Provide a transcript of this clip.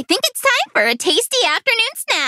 I think it's time for a tasty afternoon snack.